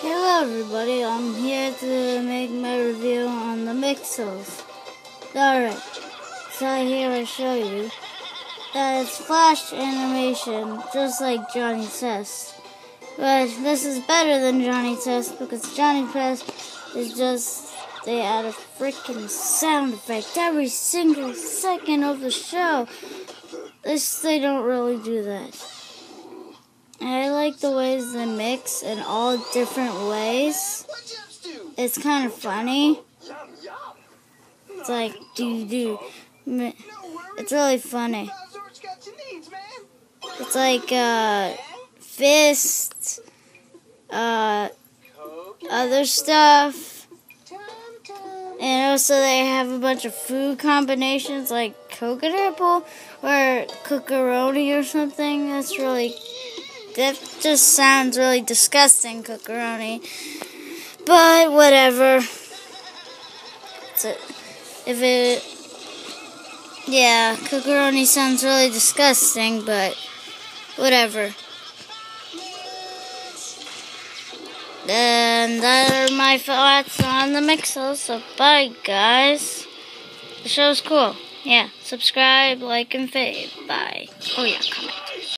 Hello everybody, I'm here to make my review on the Mixels. Alright, so here I show you that it's flash animation, just like Johnny Test. But this is better than Johnny Test because Johnny Test is just, they add a freaking sound effect every single second of the show. This, they don't really do that. Like the ways they mix in all different ways. It's kind of funny. It's like do do. It's really funny. It's like uh, fists, uh, other stuff, and also they have a bunch of food combinations like coconut apple or cookeroni or something. That's really that just sounds really disgusting, cookeroni. But whatever. A, if it, yeah, cookeroni sounds really disgusting, but whatever. And that are my thoughts on the Mixels. So bye, guys. The show's cool. Yeah, subscribe, like, and fave. Bye. Oh yeah, comment.